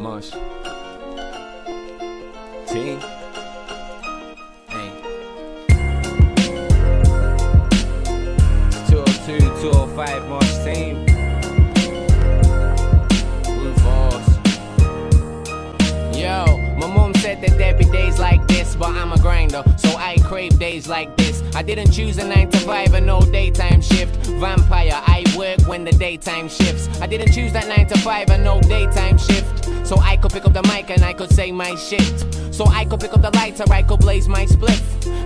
Marsh. Team. Hey. 202, 205 Marsh team. Blue Falls. Yo, my mom said that there be days like this, but I'm a grinder, so I crave days like this. I didn't choose a 9 to 5 and no daytime shift. Vampire, work when the daytime shifts. I didn't choose that 9 to 5 and no daytime shift. So I could pick up the mic and I could say my shit. So I could pick up the lights or I could blaze my spliff.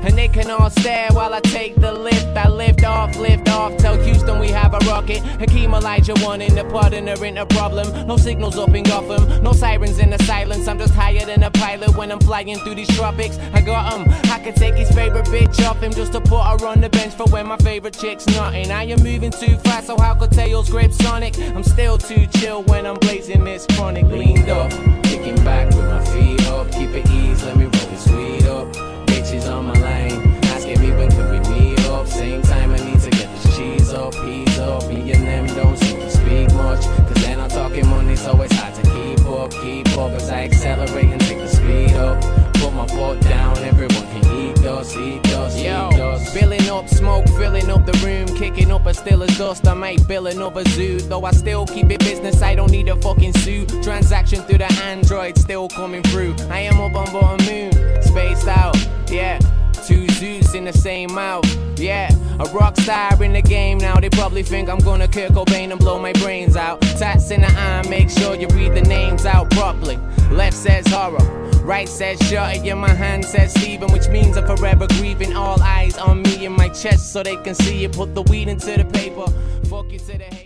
And they can all stare while I take the lift. I lift off, lift off. Tell Houston we have a rocket. Hakeem Elijah one in the partner ain't a problem. No signals up in Gotham, no sirens in the silence. I'm just higher than a pilot when I'm flying through these tropics. I got him. I could take his favorite bitch off him just to put her on the bench for when my favorite chick's nothing. I am moving too fast, so how could Tails grip Sonic? I'm still too chill when I'm blazing this chronic. Smoke, filling up the room, kicking up as still dust. I might build another zoo, though I still keep it business. I don't need a fucking suit. Transaction through the Android still coming through. I am up on bottom moon, spaced out, yeah. Two zoos in the same mouth, yeah. A rock star in the game now. They probably think I'm gonna Kurt Cobain and blow my brains out. Tats in the eye, make sure you read the names out properly. Left says horror. Right says shut it, yeah, my hand says Steven, which means I'm forever grieving. All eyes on me in my chest so they can see it. Put the weed into the paper. Fuck you to the hate.